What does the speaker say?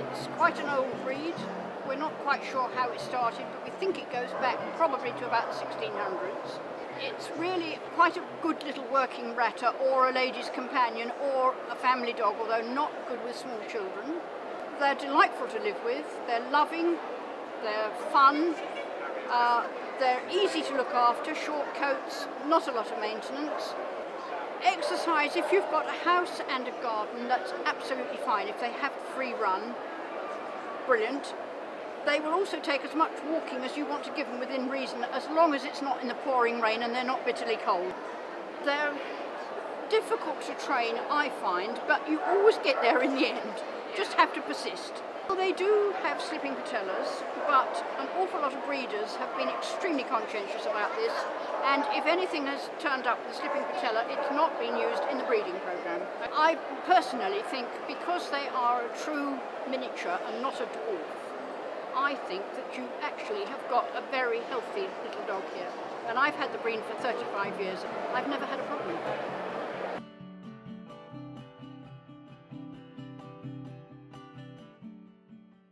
It's quite an old breed. We're not quite sure how it started, but we think it goes back probably to about the 1600s. It's really quite a good little working ratter or a lady's companion or a family dog, although not good with small children. They're delightful to live with, they're loving, they're fun, uh, they're easy to look after, short coats, not a lot of maintenance. Exercise, if you've got a house and a garden, that's absolutely fine. If they have free run, brilliant. They will also take as much walking as you want to give them within reason, as long as it's not in the pouring rain and they're not bitterly cold. They're difficult to train, I find, but you always get there in the end. Just have to persist. Well, they do have slipping patellas, but an awful lot of breeders have been extremely conscientious about this, and if anything has turned up with the slipping patella, it's not been used in the breeding program. I personally think because they are a true miniature and not a dwarf, I think that you actually have got a very healthy little dog here. And I've had the breed for 35 years. I've never had a problem.